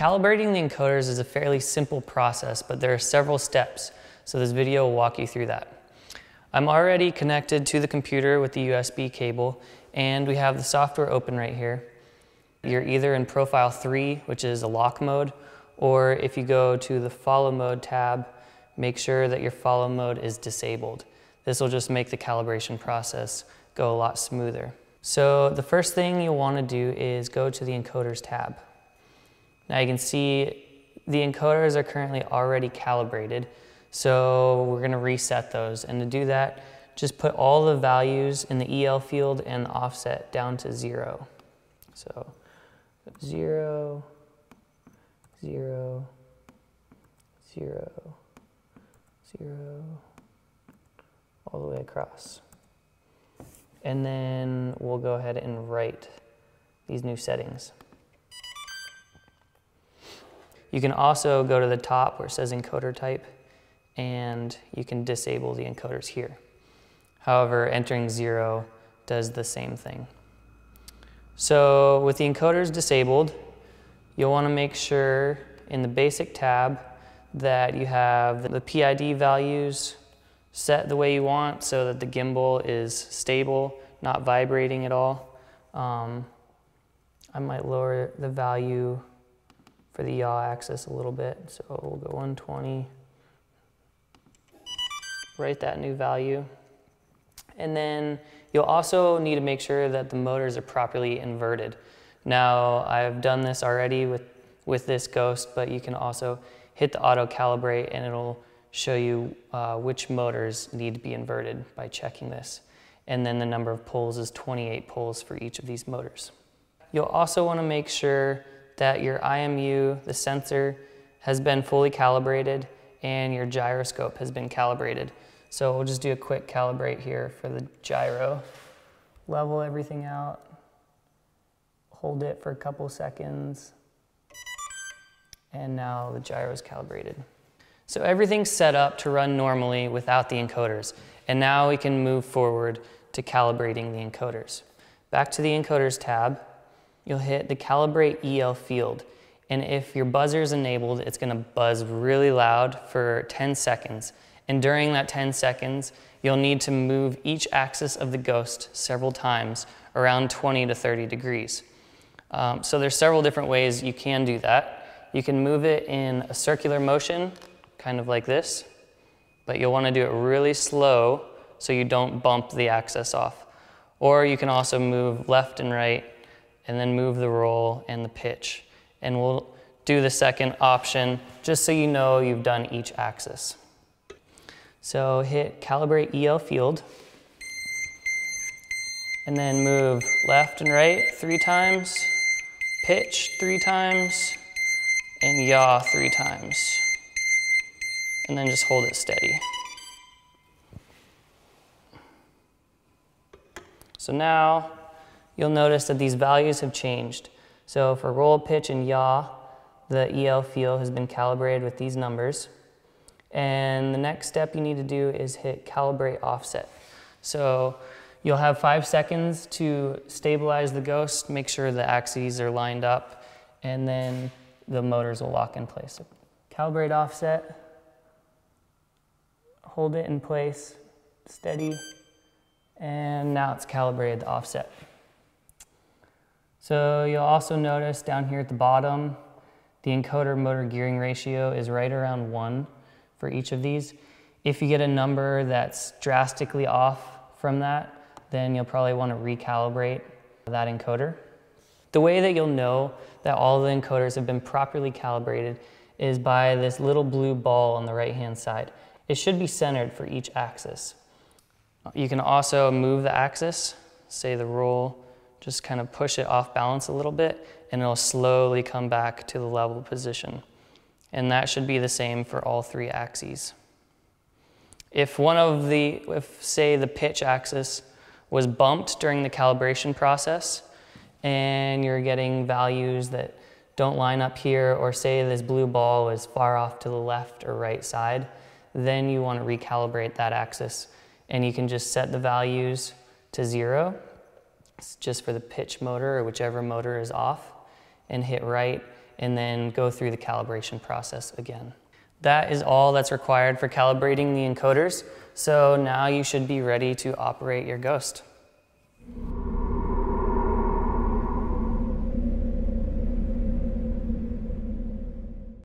Calibrating the encoders is a fairly simple process, but there are several steps, so this video will walk you through that. I'm already connected to the computer with the USB cable, and we have the software open right here. You're either in profile 3, which is a lock mode, or if you go to the follow mode tab, make sure that your follow mode is disabled. This will just make the calibration process go a lot smoother. So the first thing you'll want to do is go to the encoders tab. Now you can see the encoders are currently already calibrated, so we're going to reset those. And to do that, just put all the values in the EL field and the offset down to zero. So zero, zero, zero, zero, all the way across. And then we'll go ahead and write these new settings. You can also go to the top where it says encoder type and you can disable the encoders here. However, entering zero does the same thing. So with the encoders disabled, you'll want to make sure in the basic tab that you have the PID values set the way you want so that the gimbal is stable, not vibrating at all. Um, I might lower the value for the yaw axis a little bit. So we'll go 120, write that new value. And then you'll also need to make sure that the motors are properly inverted. Now, I've done this already with, with this Ghost, but you can also hit the auto calibrate and it'll show you uh, which motors need to be inverted by checking this. And then the number of poles is 28 poles for each of these motors. You'll also want to make sure that your IMU, the sensor, has been fully calibrated and your gyroscope has been calibrated. So we'll just do a quick calibrate here for the gyro. Level everything out, hold it for a couple seconds, and now the gyro is calibrated. So everything's set up to run normally without the encoders. And now we can move forward to calibrating the encoders. Back to the encoders tab, you'll hit the calibrate EL field. And if your buzzer is enabled, it's gonna buzz really loud for 10 seconds. And during that 10 seconds, you'll need to move each axis of the ghost several times around 20 to 30 degrees. Um, so there's several different ways you can do that. You can move it in a circular motion kind of like this, but you'll want to do it really slow so you don't bump the axis off. Or you can also move left and right and then move the roll and the pitch. And we'll do the second option just so you know you've done each axis. So hit calibrate EL field and then move left and right three times, pitch three times, and yaw three times and then just hold it steady. So now you'll notice that these values have changed. So for roll, pitch, and yaw, the EL field has been calibrated with these numbers. And the next step you need to do is hit calibrate offset. So you'll have five seconds to stabilize the ghost, make sure the axes are lined up, and then the motors will lock in place. So calibrate offset hold it in place, steady, and now it's calibrated the offset. So you'll also notice down here at the bottom, the encoder motor gearing ratio is right around one for each of these. If you get a number that's drastically off from that, then you'll probably want to recalibrate that encoder. The way that you'll know that all the encoders have been properly calibrated is by this little blue ball on the right hand side. It should be centered for each axis. You can also move the axis, say the roll, just kind of push it off balance a little bit, and it'll slowly come back to the level position. And that should be the same for all three axes. If one of the, if say the pitch axis was bumped during the calibration process, and you're getting values that don't line up here, or say this blue ball is far off to the left or right side, then you want to recalibrate that axis. And you can just set the values to zero, just for the pitch motor or whichever motor is off, and hit write. and then go through the calibration process again. That is all that's required for calibrating the encoders. So now you should be ready to operate your Ghost.